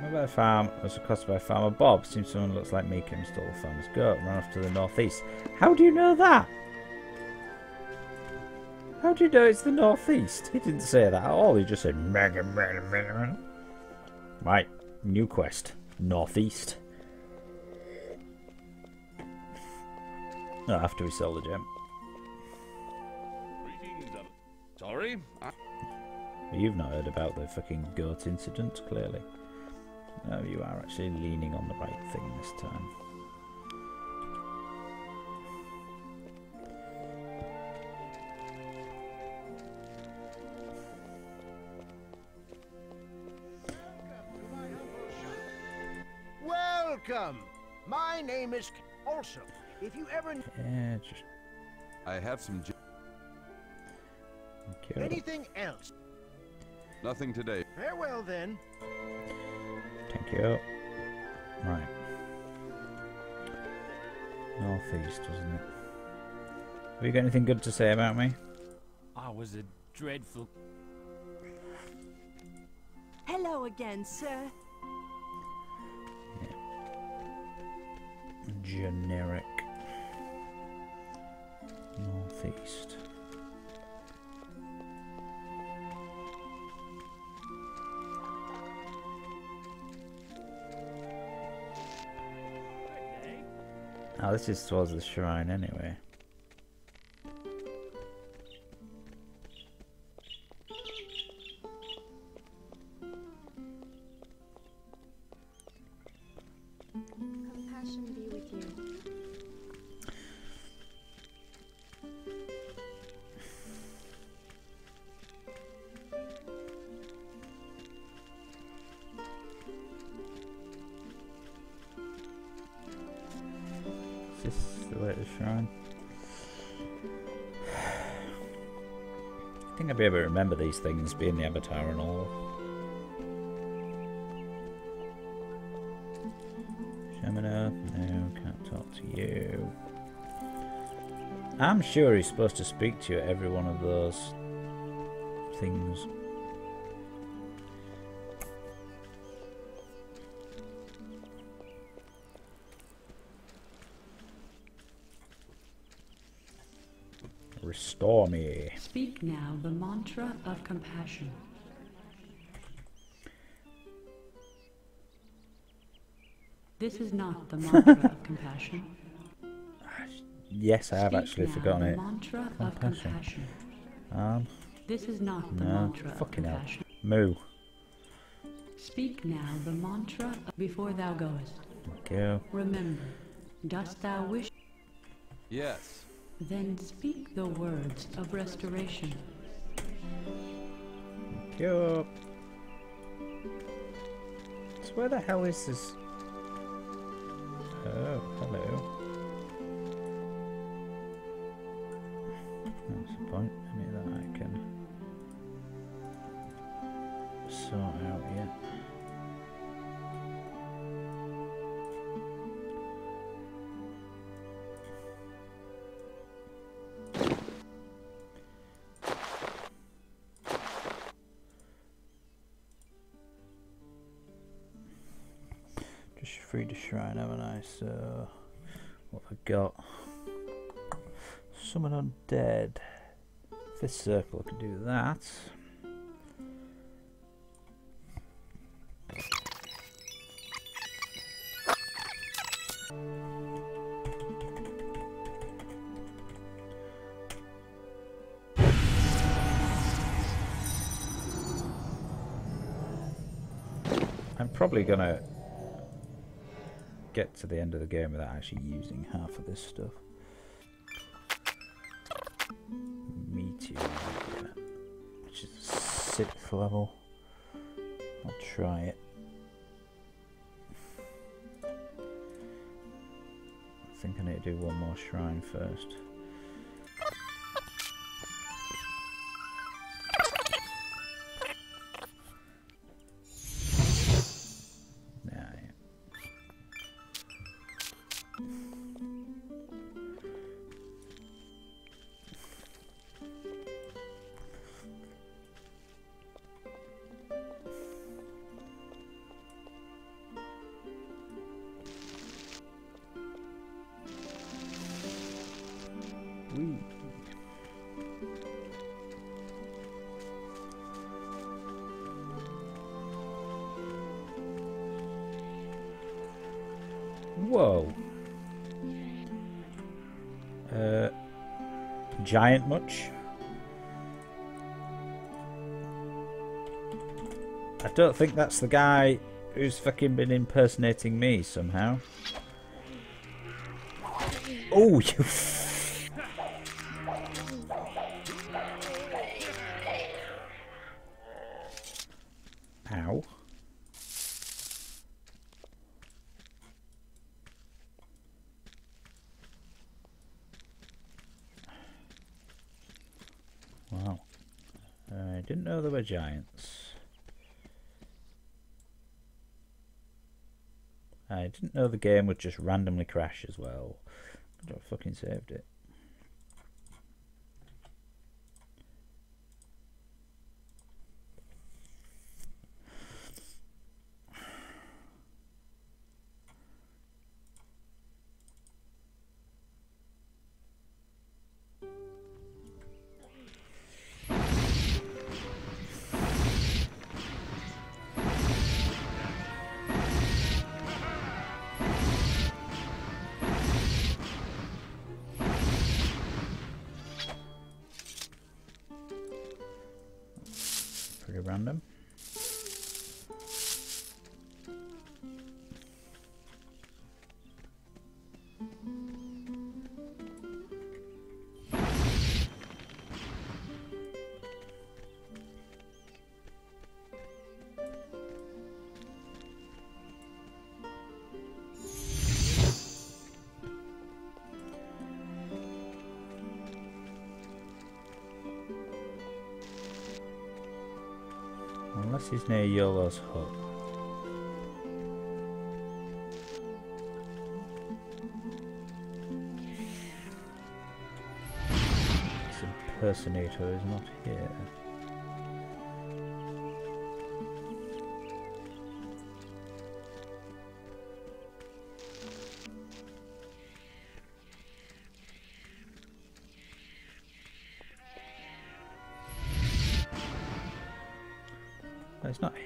Mobile farm was accosted by farmer Bob. Seems someone looks like me came stole the farmer's goat and ran off to the northeast. How do you know that? How do you know it's the northeast? He didn't say that at all. He just said mega mega mega. Right, new quest. Northeast. Oh, after we sell the gem. Uh, Sorry? I- You've not heard about the fucking goat incident, clearly. No, you are actually leaning on the right thing this time. Welcome. My name is K- also. If you ever need Yeah, just I have some j- kill. anything else, nothing today. farewell then. Thank you. Right. Northeast, wasn't it? Have you got anything good to say about me? I was a dreadful. Hello again, sir. Generic. Northeast. Oh, this is towards the shrine anyway. Think I'd be able to remember these things, being the avatar and all. Shamino, no, can't talk to you. I'm sure he's supposed to speak to you at every one of those things. Restore me. Speak now the mantra of compassion. This is not the mantra of compassion. Yes, I have Speak actually now forgotten the it. mantra of Compassion. compassion. Um, This is not the no, mantra of fucking hell. Moo. Speak now the mantra before thou goest. Thank you. Remember, dost thou wish? Yes. Then speak the words of restoration. You. So where the hell is this? Shrine, haven't I? So, what have I got? Summon undead. Fifth circle, can do that. I'm probably gonna the end of the game without actually using half of this stuff. Meteor, which is sixth level. I'll try it. I think I need to do one more shrine first. Giant much? I don't think that's the guy who's fucking been impersonating me somehow. Oh, you. f- Ow. Wow. I didn't know there were giants. I didn't know the game would just randomly crash as well. I fucking saved it. Random. Unless he's near Iolo's hut. This impersonator is not here.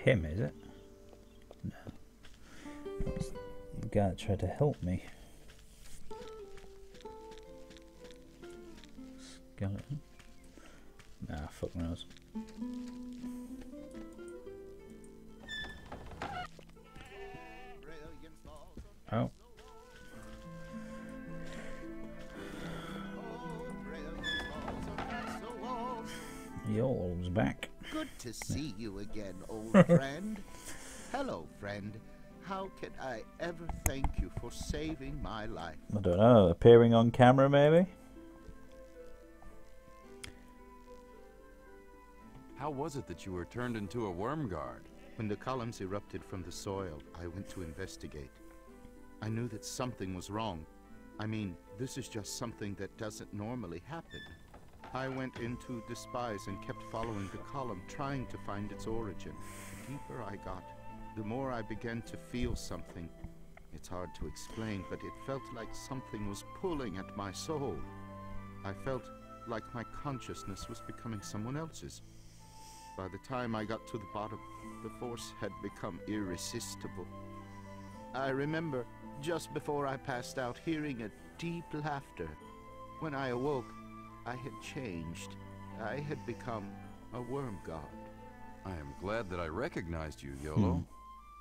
Him, is it? No. The guy that tried to help me. Skeleton? Nah, fuck knows. To see you again, old friend. Hello, friend. How can I ever thank you for saving my life? I don't know, appearing on camera maybe? How was it that you were turned into a worm guard? When the columns erupted from the soil, I went to investigate. I knew that something was wrong. I mean, this is just something that doesn't normally happen. I went into despise and kept following the column, trying to find its origin. The deeper I got, the more I began to feel something. It's hard to explain, but it felt like something was pulling at my soul. I felt like my consciousness was becoming someone else's. By the time I got to the bottom, the force had become irresistible. I remember just before I passed out hearing a deep laughter. When I awoke, I had changed. I had become a worm god. I am glad that I recognized you, Iolo. Hmm.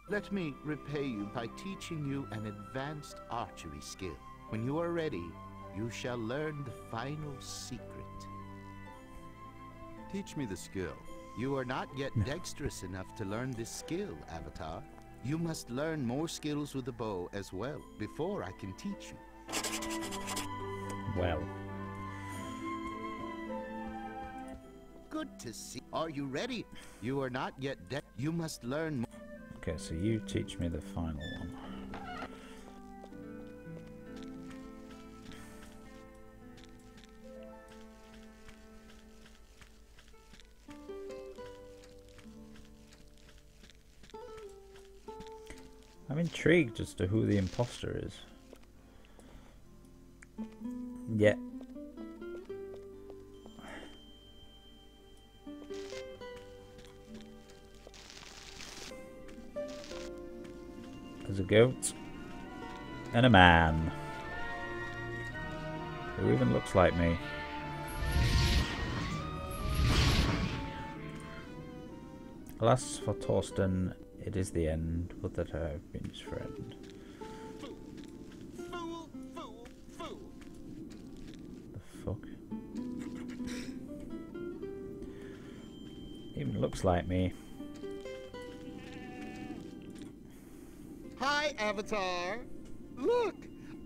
Let me repay you by teaching you an advanced archery skill. When you are ready, you shall learn the final secret. Teach me the skill. You are not yet dexterous enough to learn this skill, Avatar. You must learn more skills with the bow as well before I can teach you. Well. Good to see. Are you ready? You are not yet dead. You must learn more. Okay, so you teach me the final one. I'm intrigued as to who the imposter is. Yeah. There's a goat. And a man. Who even looks like me. Alas for Torsten, it is the end, but that I have been his friend. Fool, fool, fool. The fuck? Even looks like me. Hi, Avatar. Look,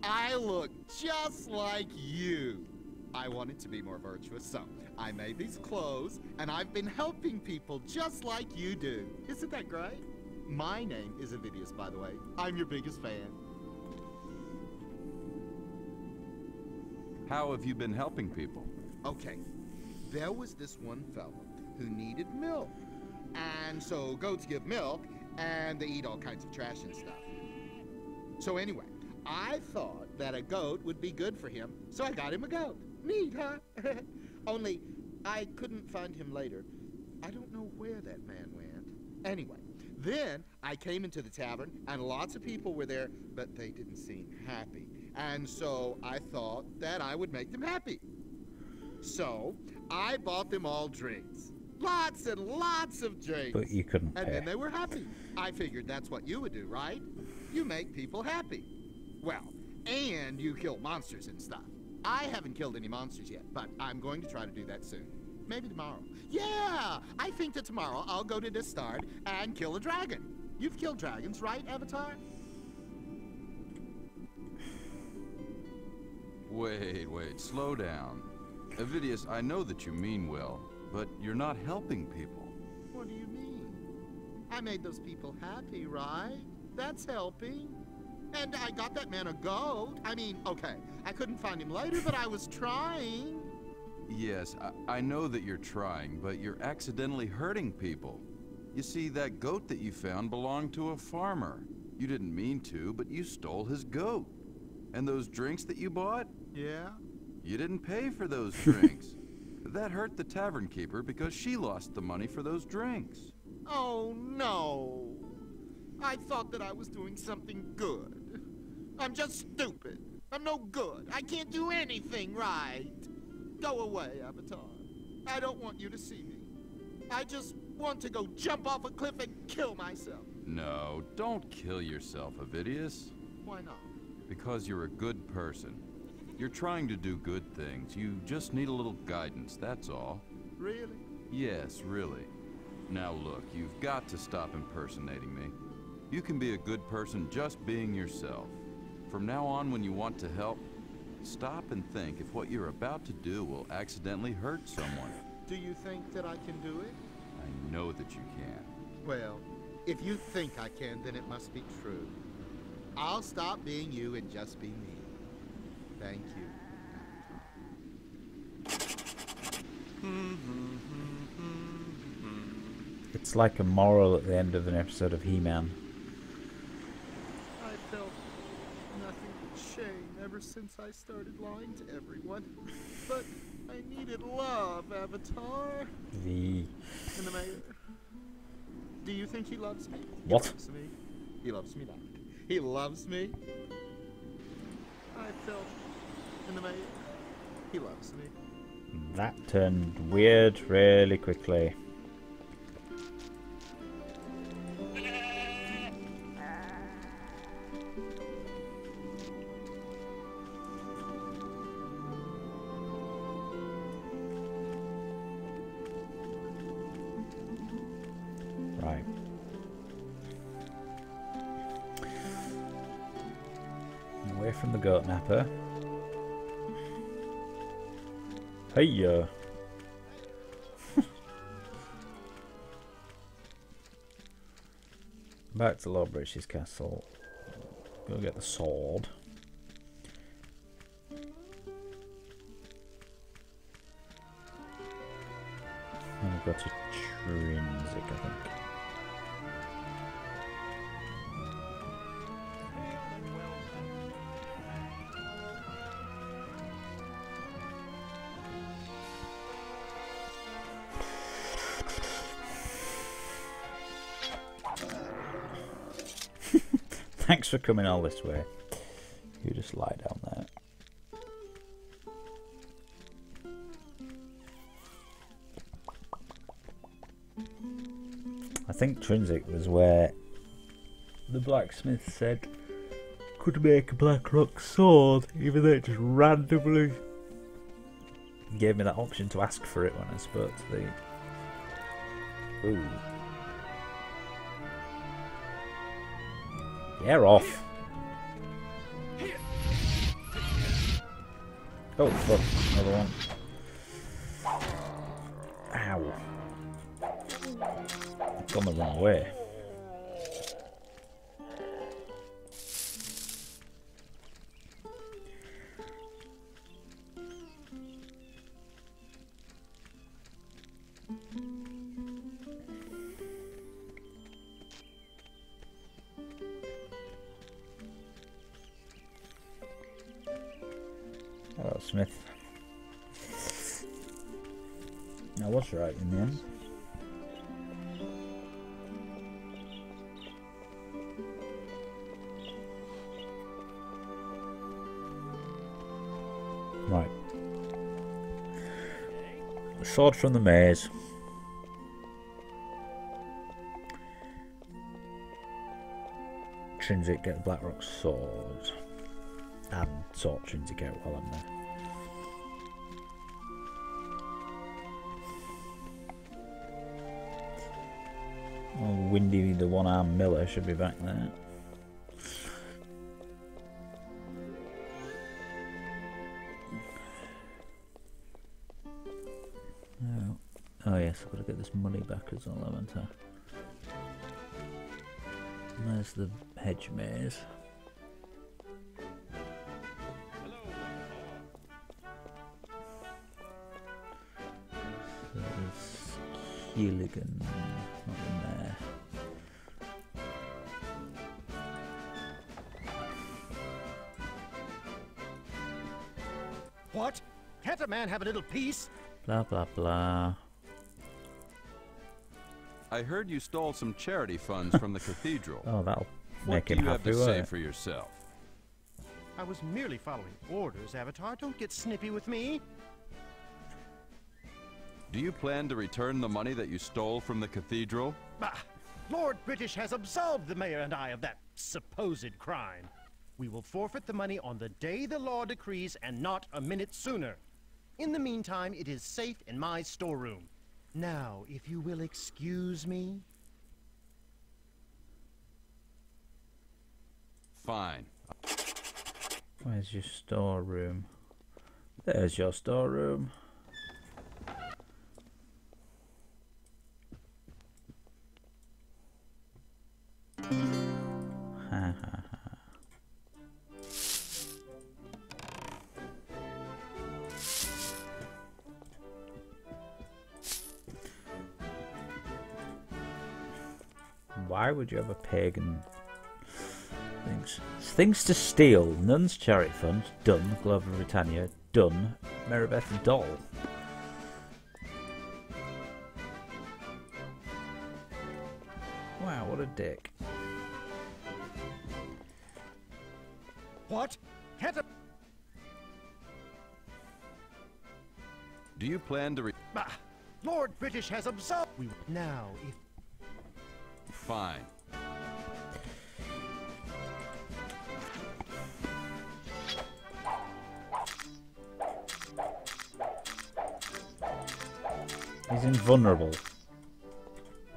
I look just like you. I wanted to be more virtuous, so I made these clothes, and I've been helping people just like you do. Isn't that great? My name is Avidius, by the way. I'm your biggest fan. How have you been helping people? Okay, there was this one fellow who needed milk. And so goats give milk, and they eat all kinds of trash and stuff. So anyway, I thought that a goat would be good for him, so I got him a goat. Neat, huh? Only, I couldn't find him later. I don't know where that man went. Anyway, then I came into the tavern, and lots of people were there, but they didn't seem happy. And so I thought that I would make them happy. So, I bought them all drinks. Lots and lots of drinks. But you couldn't And pay. then they were happy. I figured that's what you would do, right? You make people happy. Well, and you kill monsters and stuff. I haven't killed any monsters yet, but I'm going to try to do that soon. Maybe tomorrow. Yeah! I think that tomorrow I'll go to Destard and kill a dragon. You've killed dragons, right, Avatar? Wait, wait, slow down. Avidius, I know that you mean well, but you're not helping people. What do you mean? I made those people happy, right? That's helping. And I got that man a goat. I mean, okay, I couldn't find him later, but I was trying. Yes, I, I know that you're trying, but you're accidentally hurting people. You see, that goat that you found belonged to a farmer. You didn't mean to, but you stole his goat. And those drinks that you bought? Yeah? You didn't pay for those drinks. that hurt the tavern keeper because she lost the money for those drinks. Oh, no. I thought that I was doing something good. I'm just stupid. I'm no good. I can't do anything right. Go away, Avatar. I don't want you to see me. I just want to go jump off a cliff and kill myself. No, don't kill yourself, Avidius. Why not? Because you're a good person. You're trying to do good things. You just need a little guidance, that's all. Really? Yes, really. Now look, you've got to stop impersonating me. You can be a good person just being yourself. From now on, when you want to help, stop and think if what you're about to do will accidentally hurt someone. Do you think that I can do it? I know that you can. Well, if you think I can, then it must be true. I'll stop being you and just be me. Thank you. It's like a moral at the end of an episode of He-Man. I felt nothing but shame ever since I started lying to everyone. But I needed love, Avatar. The And the mayor. Do you think he loves me? What? He loves me. He loves me not. He loves me. I felt in the mayor. He loves me. that turned weird really quickly. Right. Away from the goat napper. Hey, uh. Back to Lord British's Castle. Go get the sword. And we've got to Trinsic, I think. Thanks for coming all this way. You just lie down there. I think Trinsic was where the blacksmith said could make a black rock sword, even though it just randomly gave me that option to ask for it when I spoke to the. Ooh. Yeah, off. Oh fuck, another one. Ow. I've gone the wrong way. Smith. Was right in the end. Right. Sword from the maze. Trinsic get the Blackrock sword. And sort Trinsic out while I'm there. Windy the one arm Miller should be back there. Oh, oh yes, I've got to get this money back as well, haven't I? There's the hedge maze. So there's man have a little peace? Blah blah blah. I heard you stole some charity funds from the cathedral. Oh, that'll what make do you have to say it? for yourself? I was merely following orders, Avatar. Don't get snippy with me. Do you plan to return the money that you stole from the cathedral? Bah! Lord British has absolved the mayor and I of that supposed crime. We will forfeit the money on the day the law decrees and not a minute sooner. In the meantime, it is safe in my storeroom. Now, if you will excuse me. Fine. Where's your storeroom? There's your storeroom. Why would you have a pagan things? Things to steal. Nuns Charity Fund. Done. Globe of Britannia. Done. Maribeth Doll. Wow, what a dick. What? Can't a. Do you plan to re- Bah! Lord British has absolved. We now, if Fine. He's invulnerable.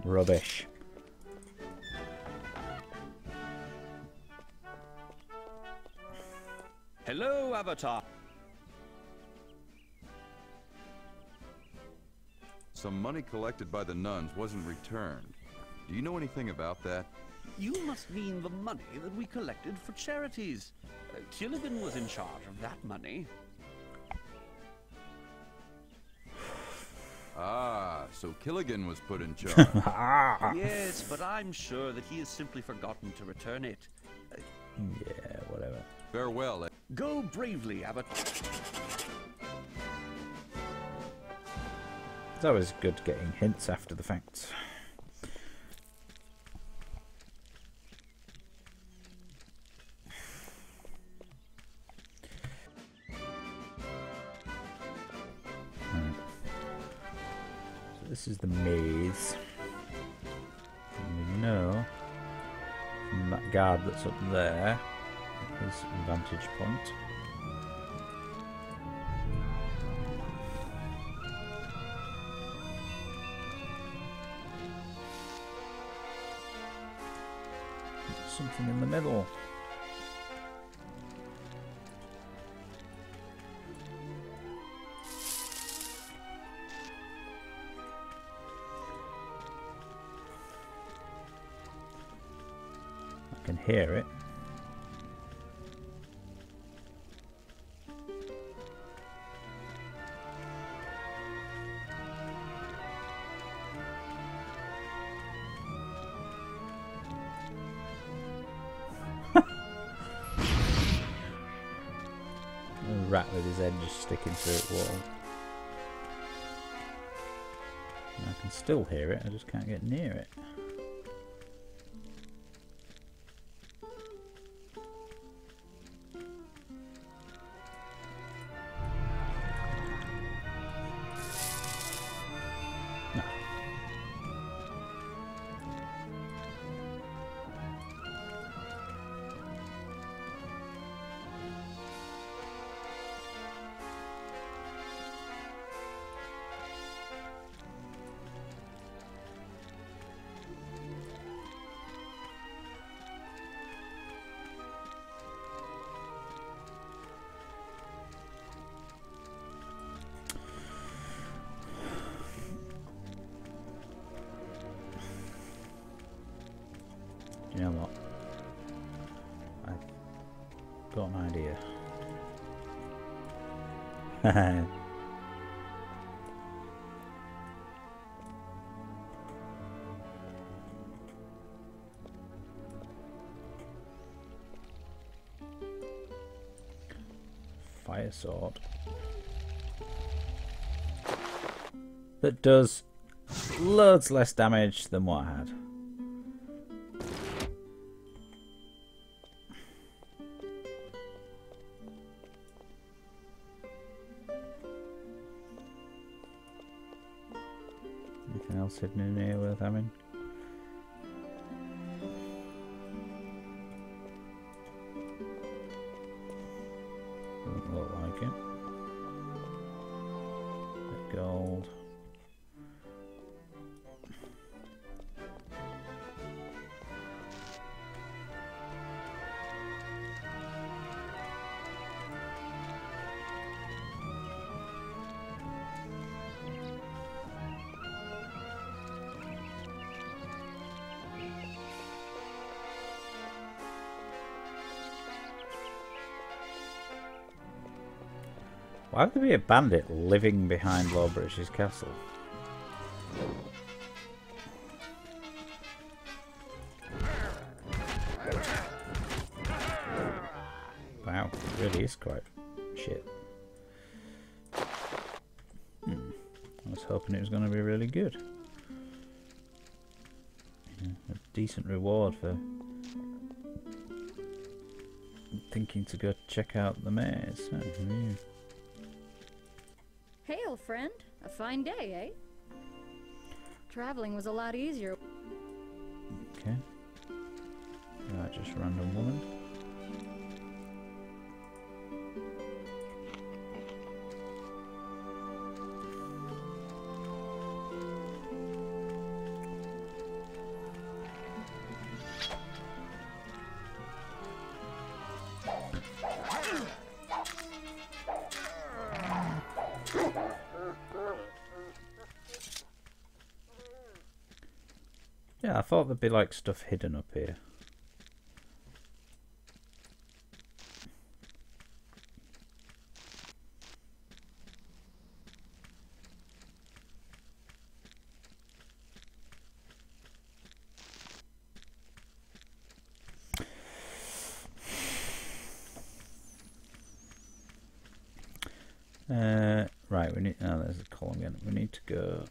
Rubbish. Hello, Avatar. Some money collected by the nuns wasn't returned. Do you know anything about that? You must mean the money that we collected for charities. Uh, Tilligan was in charge of that money. Ah, so Killigan was put in charge. yes, but I'm sure that he has simply forgotten to return it. Uh, Yeah, whatever. Farewell. eh? go bravely, Abbot. It's always good getting hints after the fact. This is the maze. And we know that guard that's up there, his vantage point. With his head just sticking through the wall. And I can still hear it, I just can't get near it. Got an idea. Fire sword. That does loads less damage than what I had. Else hidden in here worth having? Doesn't look like it. Why would there be a bandit living behind Lord British's castle? Wow, it really is quite shit. Hmm. I was hoping it was going to be really good. Yeah, a decent reward for thinking to go check out the maze. Oh, yeah. Friend. A fine day, eh? Traveling was a lot easier. Okay. Right, just random woman. Yeah, I thought there'd be like stuff hidden up here. Uh, right, we need. Oh, there's a column again. We need to go.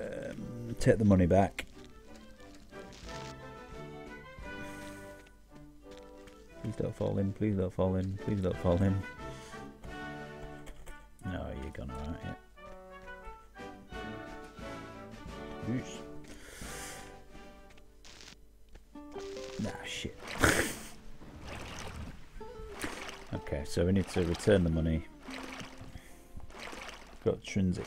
Um, take the money back. Please don't fall in, please don't fall in, please don't fall in. No, you're gonna, aren't you? Yes. Nah, shit. okay, so we need to return the money. Got Trinsic.